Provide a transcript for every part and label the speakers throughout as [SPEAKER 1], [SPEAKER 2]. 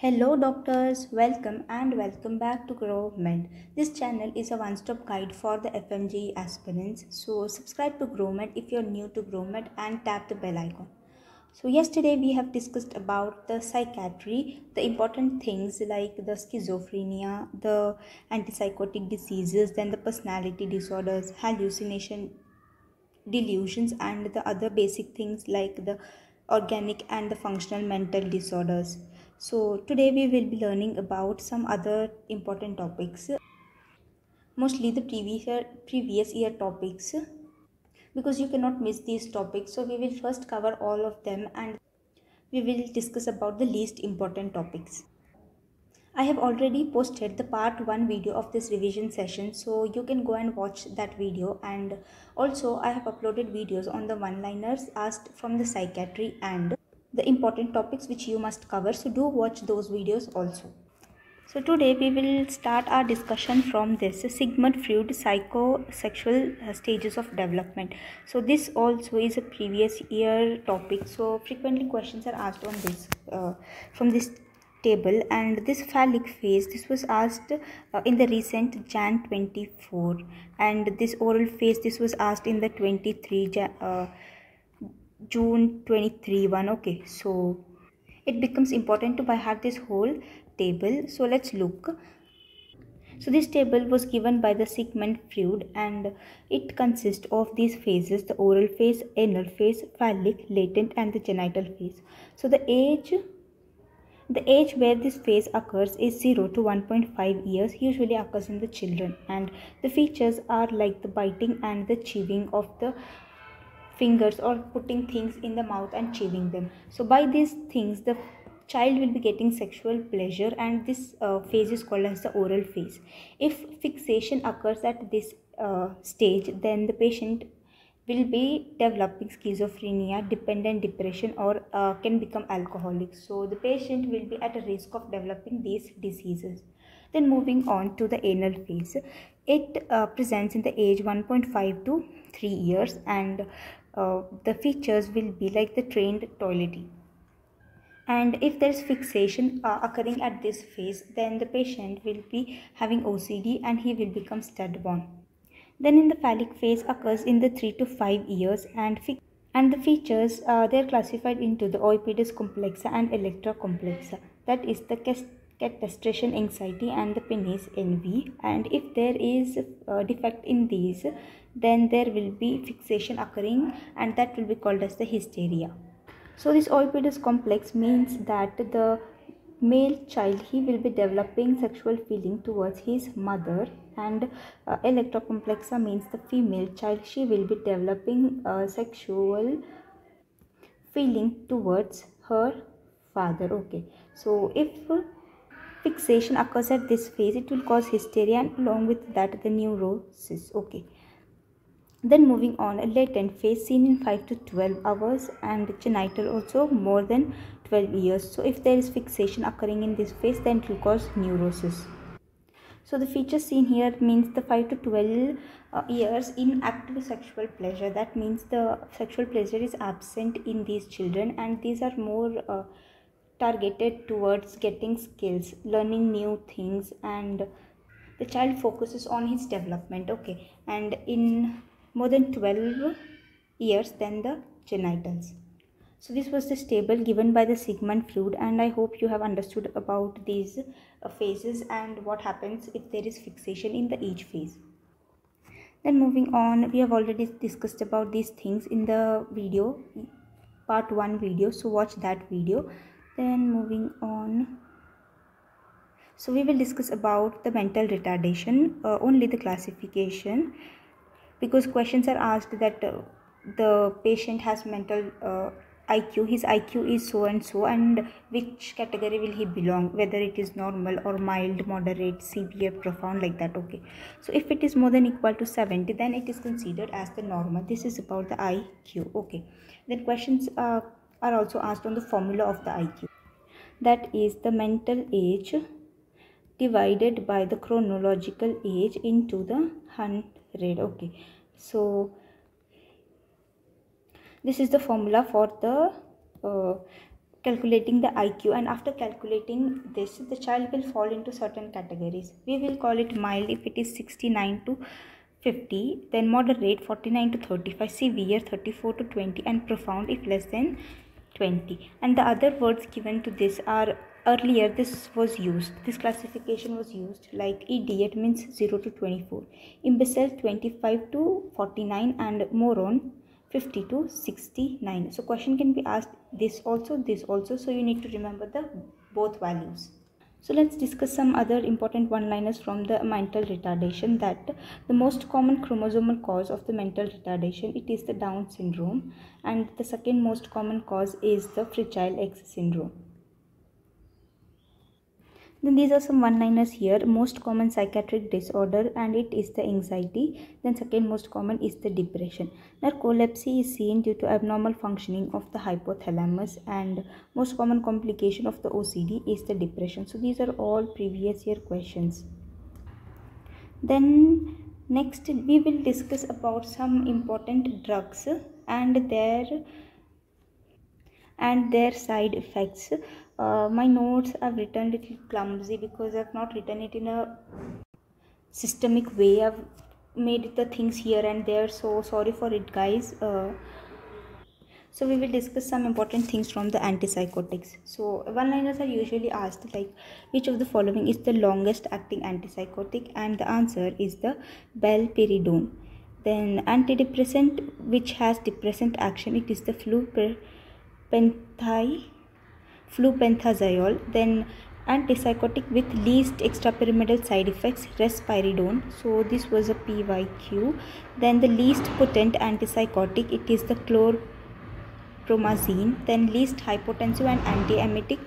[SPEAKER 1] Hello doctors, welcome and welcome back to GrowMed. This channel is a one-stop guide for the FMG aspirants. So subscribe to GrowMed if you're new to GrowMed and tap the bell icon. So yesterday we have discussed about the psychiatry, the important things like the schizophrenia, the antipsychotic diseases, then the personality disorders, hallucination, delusions and the other basic things like the organic and the functional mental disorders so today we will be learning about some other important topics. Mostly the previous year, previous year topics. Because you cannot miss these topics so we will first cover all of them and we will discuss about the least important topics. I have already posted the part 1 video of this revision session so you can go and watch that video. And also I have uploaded videos on the one-liners asked from the psychiatry and the important topics which you must cover so do watch those videos also. So today we will start our discussion from this Sigmund Freud psychosexual uh, stages of development. So this also is a previous year topic. So frequently questions are asked on this uh, from this table and this phallic phase this was asked uh, in the recent jan 24 and this oral phase this was asked in the 23 uh, june 23 one okay. So it becomes important to by have this whole table. So let's look. So this table was given by the Sigmund Freud and it consists of these phases the oral phase, anal phase, phallic, latent and the genital phase. So the age the age where this phase occurs is 0 to 1.5 years, usually occurs in the children, and the features are like the biting and the chewing of the fingers or putting things in the mouth and chewing them. So, by these things, the child will be getting sexual pleasure, and this uh, phase is called as the oral phase. If fixation occurs at this uh, stage, then the patient will be developing schizophrenia, dependent depression, or uh, can become alcoholic. So, the patient will be at a risk of developing these diseases. Then, moving on to the anal phase, it uh, presents in the age 1.5 to 3 years, and uh, the features will be like the trained toileting and if there is fixation uh, occurring at this phase then the patient will be having OCD and he will become stud born. Then in the phallic phase occurs in the 3 to 5 years and and the features uh, they are classified into the oedipus complexa and electra complexa. That is the castration anxiety and the penis envy and if there is a defect in these then there will be fixation occurring and that will be called as the hysteria. So this oedipus complex means that the male child he will be developing sexual feeling towards his mother and uh, electra complexa means the female child she will be developing a sexual feeling towards her father okay. So if fixation occurs at this phase it will cause hysteria and along with that the neurosis okay then moving on a latent phase seen in 5 to 12 hours and genital also more than 12 years. So if there is fixation occurring in this phase then it will cause neurosis. So the feature seen here means the 5 to 12 uh, years in active sexual pleasure. That means the sexual pleasure is absent in these children and these are more uh, targeted towards getting skills learning new things and the child focuses on his development. Okay. And in more than 12 years than the genitals so this was the table given by the Sigmund Freud and I hope you have understood about these uh, phases and what happens if there is fixation in the each phase. Then moving on, we have already discussed about these things in the video, part 1 video, so watch that video. Then moving on, so we will discuss about the mental retardation, uh, only the classification because questions are asked that uh, the patient has mental uh, IQ, his IQ is so and so, and which category will he belong, whether it is normal or mild, moderate, severe, profound, like that. Okay, so if it is more than equal to 70, then it is considered as the normal. This is about the IQ. Okay, then questions uh, are also asked on the formula of the IQ that is the mental age divided by the chronological age into the 100 okay. So this is the formula for the uh, calculating the IQ and after calculating this the child will fall into certain categories. We will call it mild if it is 69 to 50 then moderate 49 to 35 severe 34 to 20 and profound if less than 20 and the other words given to this are earlier this was used this classification was used like idiot means 0 to 24 imbecile 25 to 49 and moron 50 to 69 so question can be asked this also this also. So you need to remember the both values. So let's discuss some other important one liners from the mental retardation that the most common chromosomal cause of the mental retardation it is the down syndrome. And the second most common cause is the fragile x syndrome then these are some one liners here. Most common psychiatric disorder and it is the anxiety. Then second most common is the depression. Narcolepsy is seen due to abnormal functioning of the hypothalamus and most common complication of the ocd is the depression. So these are all previous year questions. Then next we will discuss about some important drugs and their and their side effects uh, my notes i've written a little clumsy because i've not written it in a systemic way. I've made the things here and there so sorry for it guys. Uh, so we will discuss some important things from the antipsychotics. So one liners are usually asked like which of the following is the longest acting antipsychotic? And the answer is the belperidone then antidepressant which has depressant action. It is the flupentine flupentixol then antipsychotic with least extrapyramidal side effects risperidone. So this was a pyq then the least potent antipsychotic it is the chlorpromazine. Then least hypotensive and antiemetic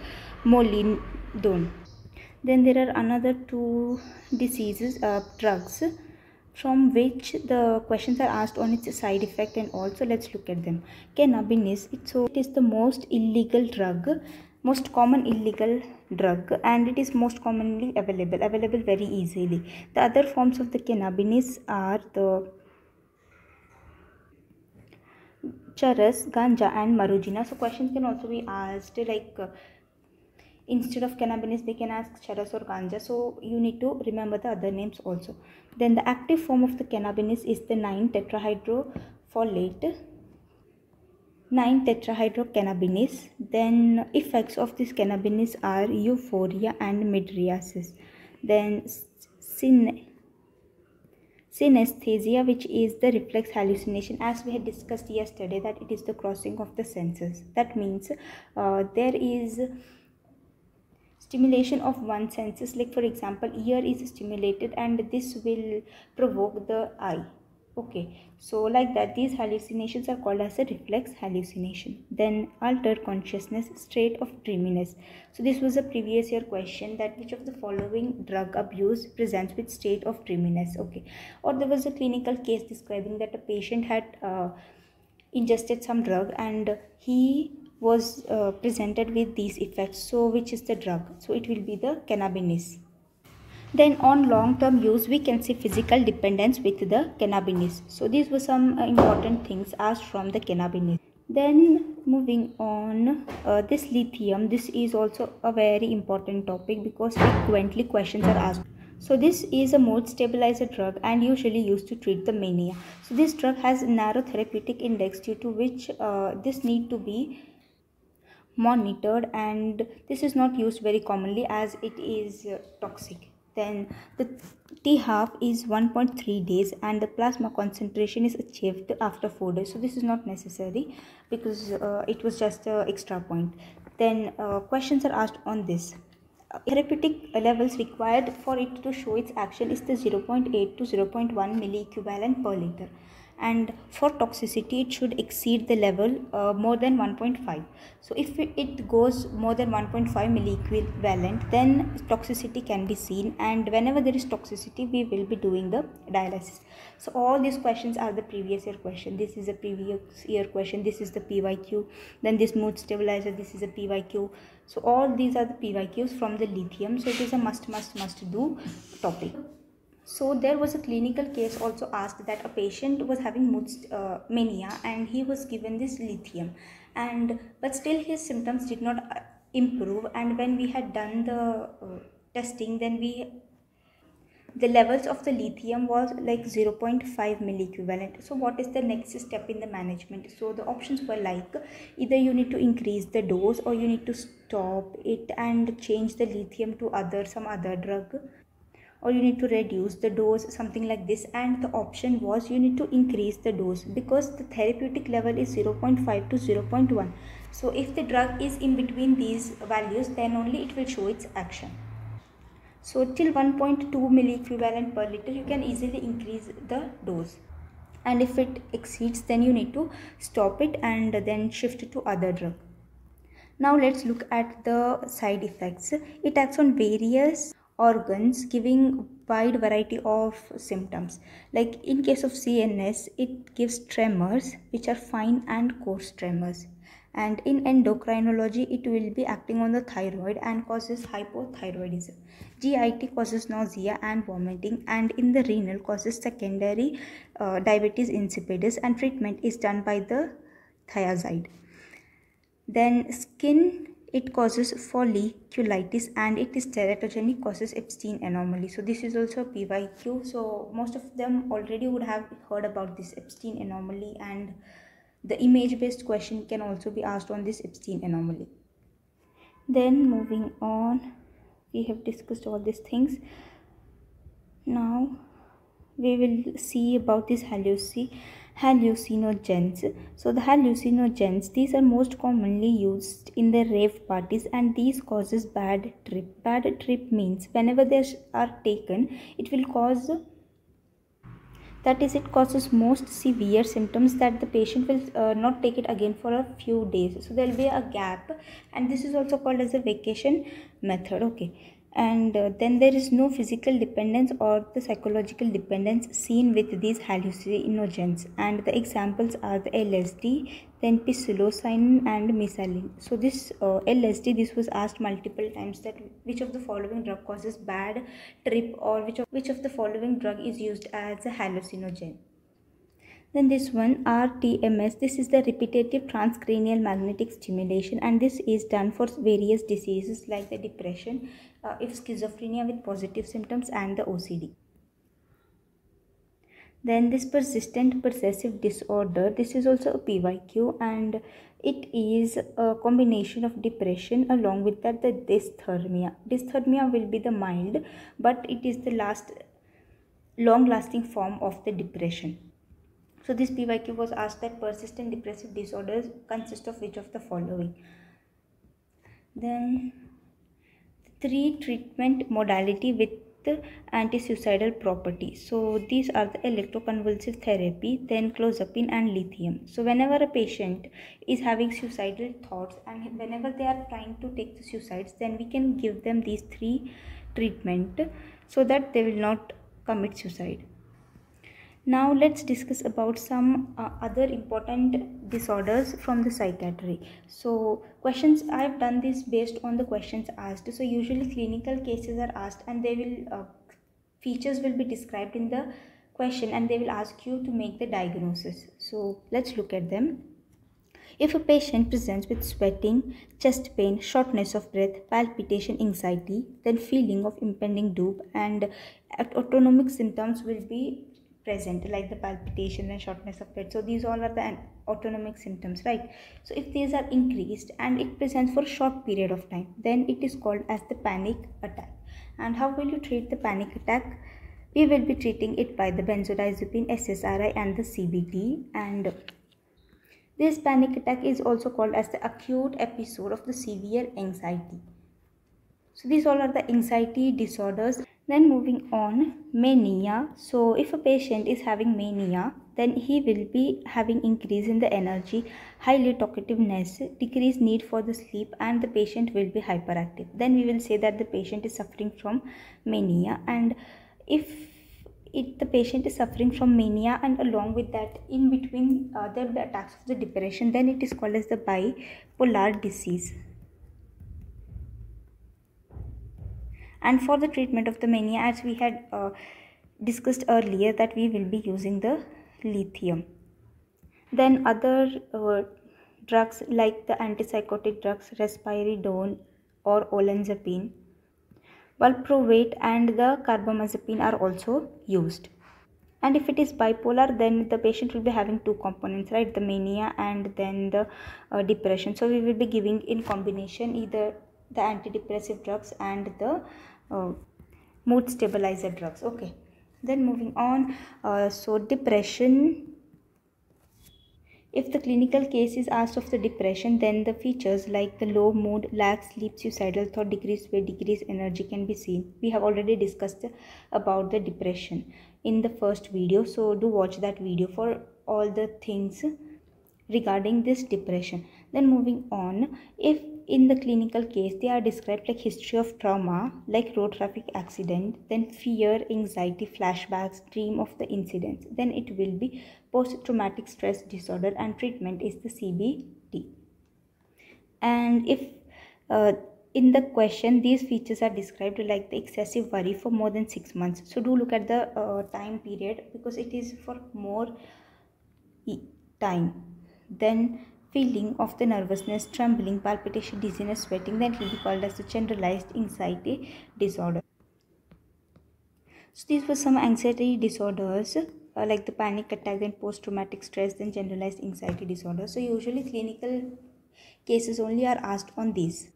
[SPEAKER 1] molindone then there are another two diseases uh, drugs from which the questions are asked on its side effect and also let's look at them. Cannabis it so it is the most illegal drug most common illegal drug and it is most commonly available available very easily. The other forms of the cannabis are the charas ganja and marijuana so questions can also be asked like uh, instead of cannabis they can ask charas or ganja. So you need to remember the other names also. Then the active form of the cannabis is the 9 tetrahydrofolate 9 tetrahydrocannabinol. Then effects of this cannabis are euphoria and mydriasis then synesthesia which is the reflex hallucination. As we had discussed yesterday that it is the crossing of the senses. That means uh, there is stimulation of one senses. Like for example ear is stimulated and this will provoke the eye okay so like that these hallucinations are called as a reflex hallucination. Then altered consciousness state of dreaminess. So this was a previous year question that which of the following drug abuse presents with state of dreaminess? Okay or there was a clinical case describing that a patient had uh, ingested some drug and he was uh, presented with these effects. So which is the drug? So it will be the cannabis then on long term use we can see physical dependence with the cannabis so these were some uh, important things asked from the cannabis then moving on uh, this lithium this is also a very important topic because frequently questions are asked. So this is a mood stabilizer drug and usually used to treat the mania. So this drug has narrow therapeutic index due to which uh, this need to be monitored and this is not used very commonly as it is uh, toxic then the T half is 1.3 days and the plasma concentration is achieved after 4 days. So this is not necessary because uh, it was just an extra point. Then uh, questions are asked on this. Uh, therapeutic levels required for it to show its action is the 0.8 to 0.1 milliequivalent per liter and for toxicity it should exceed the level uh, more than 1.5 so if it goes more than 1.5 milliequivalent then toxicity can be seen and whenever there is toxicity we will be doing the dialysis. So all these questions are the previous year question. This is a previous year question. This is the pyq then this mood stabilizer this is a pyq so all these are the pyqs from the lithium. So it is a must must must do topic so there was a clinical case also asked that a patient was having mood uh, mania and he was given this lithium. And but still his symptoms did not uh, improve and when we had done the uh, testing then we the levels of the lithium was like 0.5 milliequivalent. So what is the next step in the management? So the options were like either you need to increase the dose or you need to stop it and change the lithium to other some other drug or you need to reduce the dose something like this. And the option was you need to increase the dose because the therapeutic level is 0.5 to 0.1 so if the drug is in between these values then only it will show its action. So till 1.2 milliequivalent per liter you can easily increase the dose. And if it exceeds then you need to stop it and then shift to other drug. Now let's look at the side effects. It acts on various organs giving wide variety of symptoms. Like in case of cns it gives tremors which are fine and coarse tremors. And in endocrinology it will be acting on the thyroid and causes hypothyroidism. Git causes nausea and vomiting and in the renal causes secondary uh, diabetes insipidus and treatment is done by the thiazide. Then skin it causes folliculitis and it is teratogenic causes Ebstein anomaly. So this is also PYQ. So most of them already would have heard about this Ebstein anomaly and the image based question can also be asked on this Ebstein anomaly. Then moving on, we have discussed all these things. Now we will see about this halluci hallucinogens. So the hallucinogens these are most commonly used in the rave parties and these causes bad trip. Bad trip means whenever they are taken it will cause that is it causes most severe symptoms that the patient will uh, not take it again for a few days. So there will be a gap and this is also called as a vacation method okay and uh, then there is no physical dependence or the psychological dependence seen with these hallucinogens. And the examples are the lsd then psilocybin and mescaline so this uh, lsd this was asked multiple times that which of the following drug causes bad trip or which of which of the following drug is used as a hallucinogen then this one rtms this is the repetitive transcranial magnetic stimulation and this is done for various diseases like the depression uh, if schizophrenia with positive symptoms and the ocd then this persistent pervasive disorder this is also a pyq and it is a combination of depression along with that the dysthymia dysthymia will be the mild but it is the last long lasting form of the depression so this PYQ was asked that persistent depressive disorders consist of which of the following. Then three treatment modality with anti-suicidal property. So these are the electroconvulsive therapy, then clozapine and lithium. So whenever a patient is having suicidal thoughts and whenever they are trying to take the suicides, then we can give them these three treatment so that they will not commit suicide now let's discuss about some uh, other important disorders from the psychiatry. So questions i've done this based on the questions asked. So usually clinical cases are asked and they will uh, features will be described in the question and they will ask you to make the diagnosis. So let's look at them. If a patient presents with sweating, chest pain, shortness of breath, palpitation, anxiety, then feeling of impending doom and autonomic symptoms will be present like the palpitation and shortness of breath. So these all are the autonomic symptoms right? So if these are increased and it presents for a short period of time then it is called as the panic attack. And how will you treat the panic attack? We will be treating it by the benzodiazepine ssri and the cbt and this panic attack is also called as the acute episode of the severe anxiety. So these all are the anxiety disorders then moving on, mania. So if a patient is having mania, then he will be having increase in the energy, highly talkativeness, decreased need for the sleep and the patient will be hyperactive. Then we will say that the patient is suffering from mania and if it, the patient is suffering from mania and along with that in between uh, there will be attacks of the depression then it is called as the bipolar disease and for the treatment of the mania as we had uh, discussed earlier that we will be using the lithium. Then other uh, drugs like the antipsychotic drugs risperidone or olanzapine valproate and the carbamazepine are also used. And if it is bipolar then the patient will be having two components right? The mania and then the uh, depression. So we will be giving in combination either the antidepressive drugs and the uh, mood stabilizer drugs okay then moving on uh, so depression if the clinical case is asked of the depression, then the features like the low mood, lack sleep, suicidal thought, decreased weight, decreased energy can be seen. We have already discussed about the depression in the first video. So do watch that video for all the things regarding this depression. Then moving on, if in the clinical case they are described like history of trauma like road traffic accident then fear anxiety flashbacks dream of the incidents then it will be post traumatic stress disorder and treatment is the cbt and if uh, in the question these features are described like the excessive worry for more than six months. So do look at the uh, time period because it is for more time. Then feeling of the nervousness, trembling, palpitation, dizziness, sweating, then it will be called as the generalized anxiety disorder. So these were some anxiety disorders uh, like the panic attack, then post-traumatic stress, then generalized anxiety disorder. So usually clinical cases only are asked on these.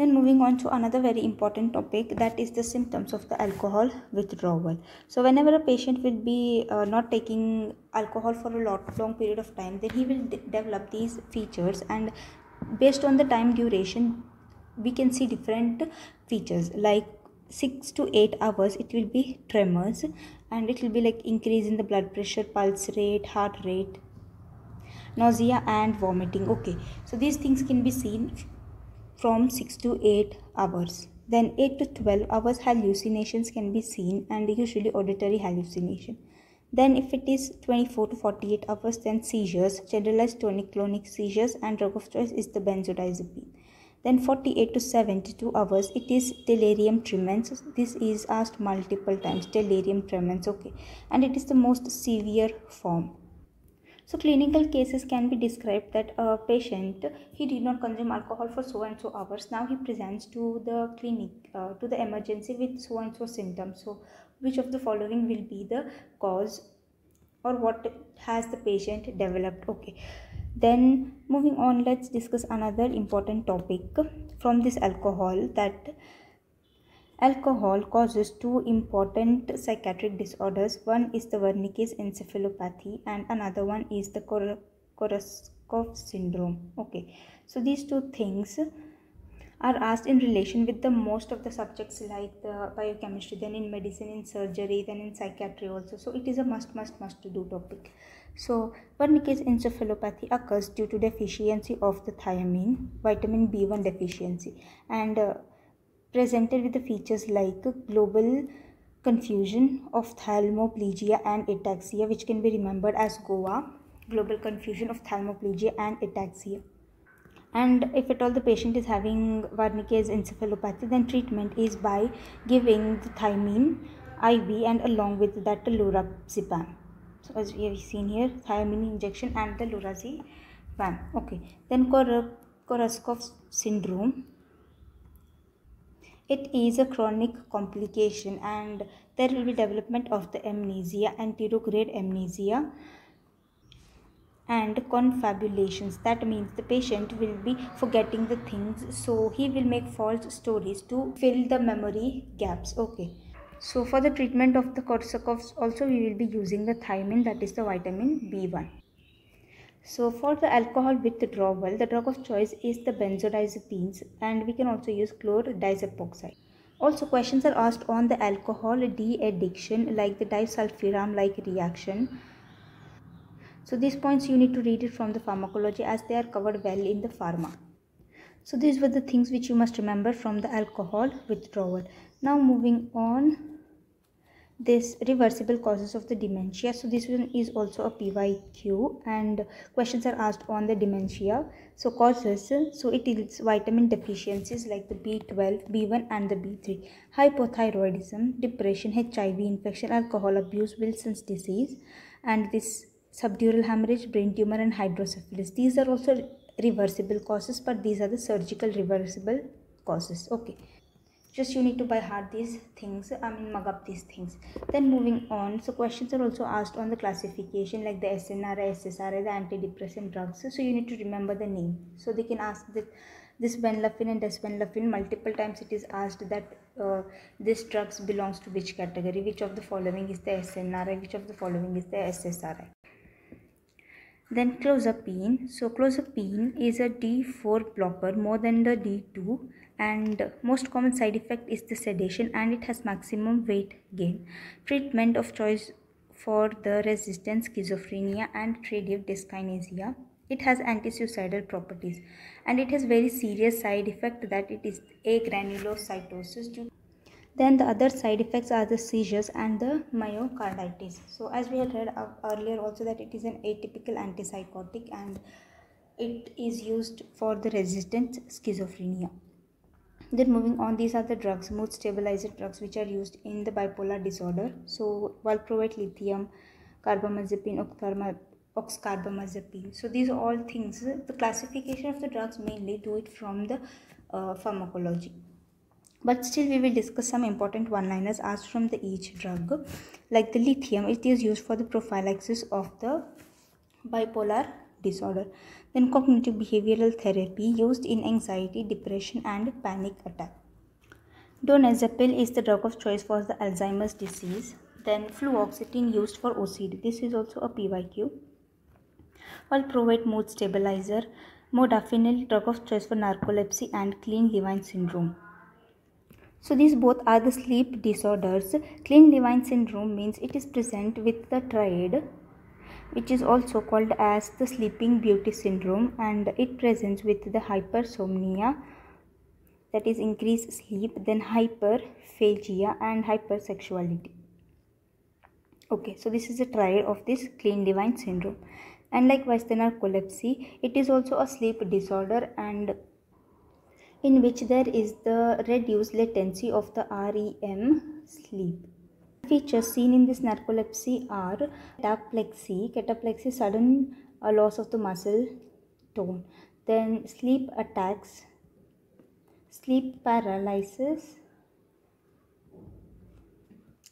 [SPEAKER 1] Then moving on to another very important topic that is the symptoms of the alcohol withdrawal. So whenever a patient will be uh, not taking alcohol for a lot long period of time, then he will develop these features and based on the time duration, we can see different features. Like 6 to 8 hours it will be tremors and it will be like increase in the blood pressure pulse rate heart rate nausea and vomiting. Okay. So these things can be seen from 6 to 8 hours. Then 8 to 12 hours hallucinations can be seen and usually auditory hallucination. Then if it is 24 to 48 hours then seizures, generalized tonic-clonic seizures and drug of choice is the benzodiazepine. Then 48 to 72 hours it is delirium tremens. This is asked multiple times delirium tremens okay and it is the most severe form. So clinical cases can be described that a patient he did not consume alcohol for so and so hours. Now he presents to the clinic uh, to the emergency with so and so symptoms. So which of the following will be the cause or what has the patient developed? Okay. Then moving on, let's discuss another important topic from this alcohol that Alcohol causes two important psychiatric disorders. One is the Wernicke's encephalopathy and another one is the Kor syndrome. Okay, so these two things are asked in relation with the most of the subjects like the biochemistry, then in medicine, in surgery, then in psychiatry also. So it is a must, must, must to do topic. So Wernicke's encephalopathy occurs due to deficiency of the thiamine, vitamin B1 deficiency and uh, presented with the features like global confusion of ophthalmoplegia and ataxia which can be remembered as GOA global confusion of ophthalmoplegia and ataxia. And if at all the patient is having Wernicke's encephalopathy then treatment is by giving the thiamine IV and along with that lorazepam. So as we have seen here thiamine injection and the lorazepam. Okay then Korsakoff syndrome it is a chronic complication and there will be development of the amnesia anterograde amnesia and confabulations. That means the patient will be forgetting the things so he will make false stories to fill the memory gaps. Okay. So for the treatment of the Korsakoffs also we will be using the thiamine that is the vitamin b1 so for the alcohol withdrawal, the drug of choice is the benzodiazepines and we can also use chlordiazepoxide. Also questions are asked on the alcohol de-addiction like the disulfiram like reaction. So these points you need to read it from the pharmacology as they are covered well in the pharma. So these were the things which you must remember from the alcohol withdrawal. Now moving on this reversible causes of the dementia. So this one is also a pyq and questions are asked on the dementia. So causes. So it is vitamin deficiencies like the b12 b1 and the b3 hypothyroidism depression hiv infection alcohol abuse wilson's disease and this subdural hemorrhage brain tumor and hydrocephalus. These are also reversible causes but these are the surgical reversible causes. Okay just you need to buy hard these things i mean mug up these things. Then moving on so questions are also asked on the classification like the snri ssri the antidepressant drugs. So you need to remember the name. So they can ask that this venlafaxine and desvenlafaxine multiple times it is asked that uh, this drugs belongs to which category? Which of the following is the snri which of the following is the ssri then clozapine. So clozapine is a d4 blocker more than the d2 and most common side effect is the sedation and it has maximum weight gain. Treatment of choice for the resistant schizophrenia and tardive dyskinesia. It has anti-suicidal properties and it has very serious side effect that it is agranulocytosis then the other side effects are the seizures and the myocarditis. So as we had read earlier also that it is an atypical antipsychotic and it is used for the resistant schizophrenia then moving on these are the drugs mood stabilizer drugs which are used in the bipolar disorder. So valproate lithium carbamazepine oxcarbamazepine. So these are all things the classification of the drugs mainly do it from the uh, pharmacology. But still we will discuss some important one liners as from the each drug. Like the lithium it is used for the prophylaxis of the bipolar disorder then cognitive behavioral therapy used in anxiety, depression and panic attack. Donepezil is the drug of choice for the Alzheimer's disease. Then fluoxetine used for OCD. This is also a PYQ. Valproate mood stabilizer. Modafinil drug of choice for narcolepsy and Kleine-Levin syndrome. So these both are the sleep disorders. Kleine-Levin syndrome means it is present with the triad which is also called as the sleeping beauty syndrome and it presents with the hypersomnia that is increased sleep then hyperphagia and hypersexuality. Okay so this is a triad of this Kleine-Levin syndrome. And likewise the narcolepsy it is also a sleep disorder and in which there is the reduced latency of the REM sleep features seen in this narcolepsy are cataplexy, cataplexy sudden uh, loss of the muscle tone, then sleep attacks, sleep paralysis.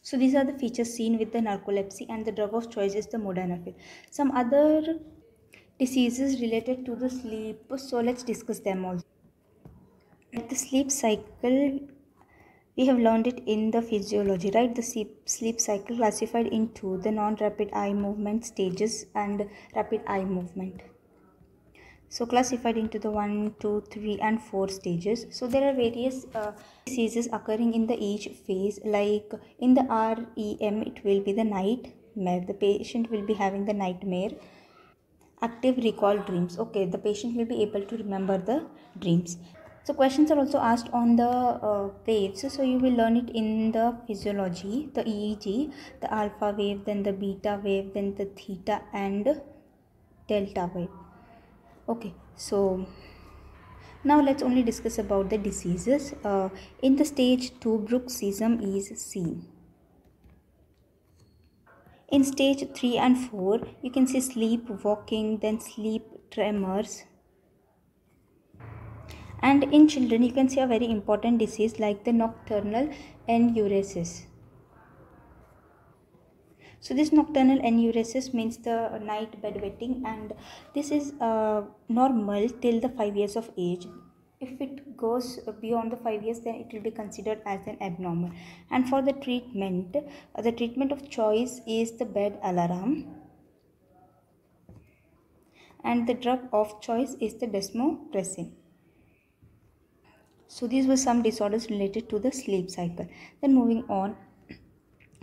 [SPEAKER 1] So these are the features seen with the narcolepsy and the drug of choice is the modafinil. Some other diseases related to the sleep, so let's discuss them also. The sleep cycle we have learned it in the physiology right? The sleep cycle classified into the non-rapid eye movement stages and rapid eye movement. So classified into the 1 2 3 and 4 stages. So there are various uh, diseases occurring in the each phase. Like in the rem it will be the nightmare. The patient will be having the nightmare. Active recall dreams. Okay the patient will be able to remember the dreams so questions are also asked on the uh, waves. So you will learn it in the physiology the eeg the alpha wave then the beta wave then the theta and delta wave. Okay so now let's only discuss about the diseases. Uh, in the stage 2 bruxism is seen. In stage 3 and 4 you can see sleep walking then sleep terrors and in children you can see a very important disease like the nocturnal enuresis. So this nocturnal enuresis means the night bedwetting and this is uh, normal till the 5 years of age. If it goes beyond the 5 years then it will be considered as an abnormal. And for the treatment uh, the treatment of choice is the bed alarm. And the drug of choice is the desmopressin so these were some disorders related to the sleep cycle. Then moving on.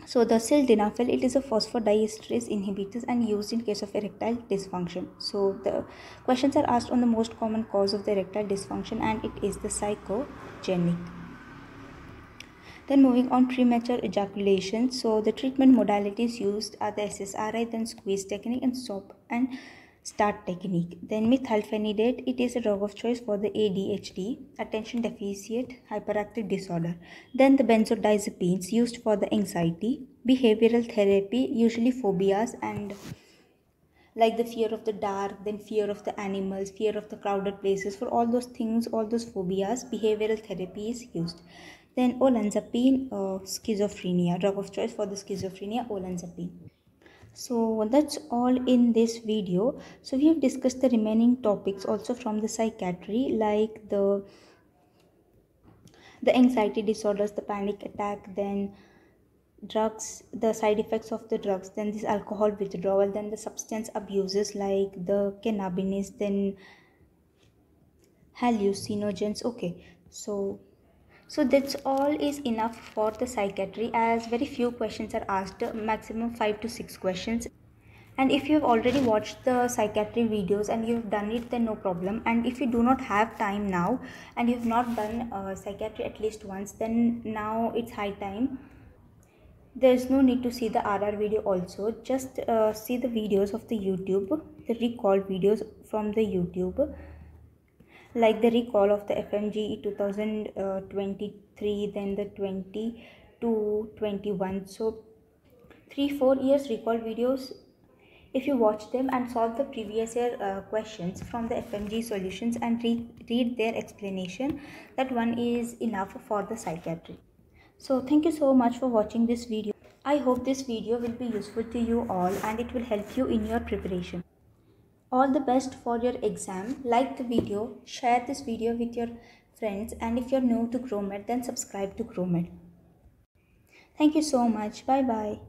[SPEAKER 1] So the sildenafil it is a phosphodiesterase inhibitor and used in case of erectile dysfunction. So the questions are asked on the most common cause of the erectile dysfunction and it is the psychogenic. Then moving on premature ejaculation. So the treatment modalities used are the SSRI, then squeeze technique and stop and start technique. Then methylphenidate, it is a drug of choice for the ADHD, attention deficit hyperactive disorder. Then the benzodiazepines used for the anxiety, behavioral therapy, usually phobias and like the fear of the dark, then fear of the animals, fear of the crowded places. For all those things, all those phobias, behavioral therapy is used. Then olanzapine, uh, schizophrenia, drug of choice for the schizophrenia, olanzapine. So that's all in this video. So we have discussed the remaining topics also from the psychiatry like the the anxiety disorders, the panic attack, then drugs the side effects of the drugs then this alcohol withdrawal then the substance abuses like the cannabis then hallucinogens okay so so that's all is enough for the psychiatry as very few questions are asked maximum 5 to 6 questions. And if you have already watched the psychiatry videos and you've done it then no problem. And if you do not have time now and you've not done uh, psychiatry at least once then now it's high time. There's no need to see the RR video also. Just uh, see the videos of the YouTube the recall videos from the YouTube like the recall of the FMG 2023 then the 20 to 21 so 3 4 years recall videos if you watch them and solve the previous year uh, questions from the FMG solutions and re read their explanation that one is enough for the psychiatry so thank you so much for watching this video. I hope this video will be useful to you all and it will help you in your preparation. All the best for your exam. Like the video, share this video with your friends and if you're new to GrowMed then subscribe to GrowMed. Thank you so much. Bye bye.